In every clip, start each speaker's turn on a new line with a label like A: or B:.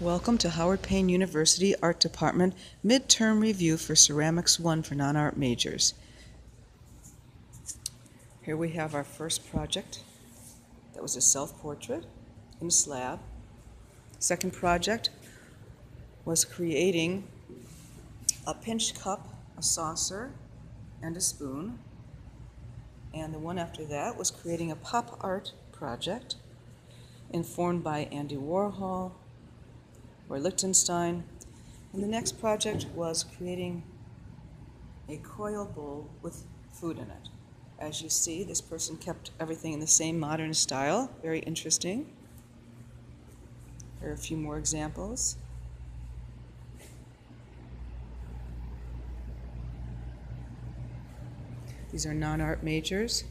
A: Welcome to Howard Payne University Art Department Midterm Review for Ceramics 1 for non-art majors. Here we have our first project. That was a self-portrait in a slab. Second project was creating a pinch cup, a saucer, and a spoon. And the one after that was creating a pop art project informed by Andy Warhol, Roy Lichtenstein. And the next project was creating a coil bowl with food in it. As you see, this person kept everything in the same modern style. Very interesting. Here are a few more examples. These are non-art majors.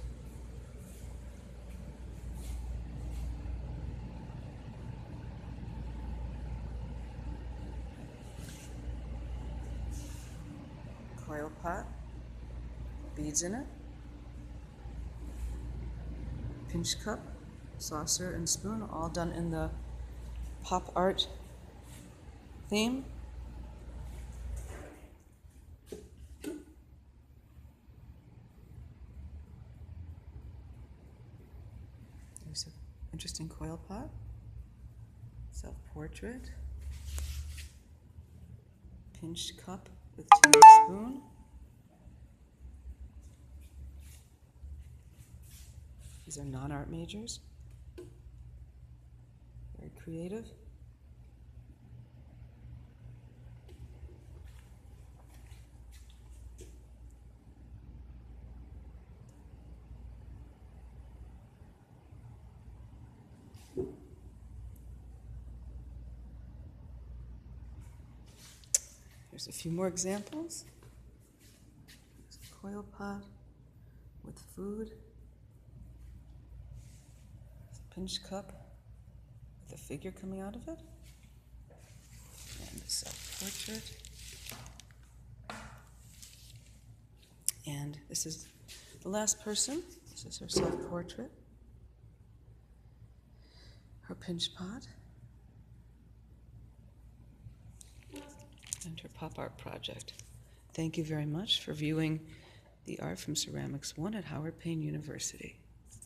A: Coil pot, beads in it, pinch cup, saucer, and spoon, all done in the pop art theme. There's an interesting coil pot, self portrait, pinch cup with tin spoon. These are non art majors. Very creative. Here's a few more examples. There's a coil pot with food. There's a pinch cup with a figure coming out of it. And a self portrait. And this is the last person. This is her self portrait. Her pinch pot. Her pop art project. Thank you very much for viewing the art from Ceramics 1 at Howard Payne University.